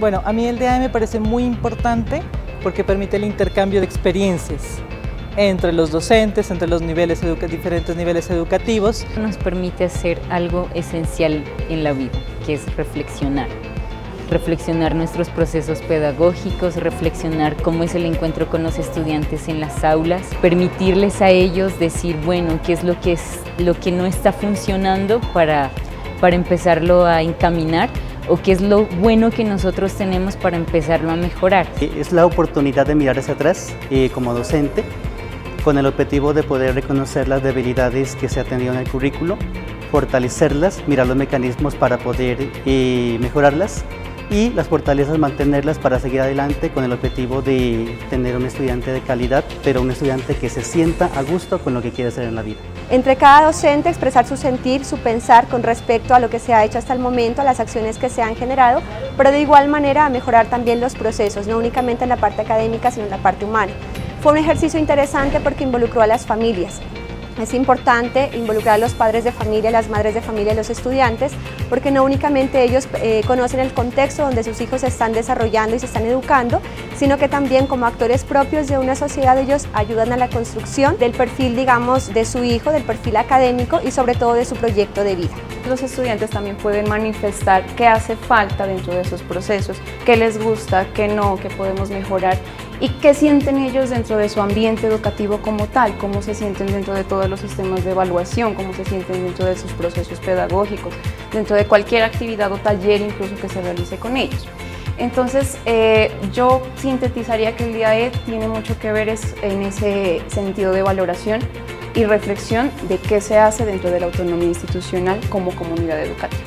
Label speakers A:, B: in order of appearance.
A: Bueno, a mí el DAE me parece muy importante porque permite el intercambio de experiencias entre los docentes, entre los niveles diferentes niveles educativos.
B: Nos permite hacer algo esencial en la vida, que es reflexionar. Reflexionar nuestros procesos pedagógicos, reflexionar cómo es el encuentro con los estudiantes en las aulas, permitirles a ellos decir, bueno, qué es lo que, es, lo que no está funcionando para, para empezarlo a encaminar o qué es lo bueno que nosotros tenemos para empezarlo a mejorar.
C: Es la oportunidad de mirar hacia atrás eh, como docente con el objetivo de poder reconocer las debilidades que se ha tenido en el currículo, fortalecerlas, mirar los mecanismos para poder eh, mejorarlas y las fortalezas mantenerlas para seguir adelante con el objetivo de tener un estudiante de calidad, pero un estudiante que se sienta a gusto con lo que quiere hacer en la vida.
D: Entre cada docente expresar su sentir, su pensar con respecto a lo que se ha hecho hasta el momento, a las acciones que se han generado, pero de igual manera a mejorar también los procesos, no únicamente en la parte académica, sino en la parte humana. Fue un ejercicio interesante porque involucró a las familias, es importante involucrar a los padres de familia, las madres de familia y los estudiantes, porque no únicamente ellos eh, conocen el contexto donde sus hijos se están desarrollando y se están educando, sino que también como actores propios de una sociedad ellos ayudan a la construcción del perfil, digamos, de su hijo, del perfil académico y sobre todo de su proyecto de vida.
E: Los estudiantes también pueden manifestar qué hace falta dentro de esos procesos, qué les gusta, qué no, qué podemos mejorar y qué sienten ellos dentro de su ambiente educativo como tal, cómo se sienten dentro de todos los sistemas de evaluación, cómo se sienten dentro de sus procesos pedagógicos, dentro de cualquier actividad o taller incluso que se realice con ellos. Entonces, eh, yo sintetizaría que el DIAE tiene mucho que ver en ese sentido de valoración y reflexión de qué se hace dentro de la autonomía institucional como comunidad educativa.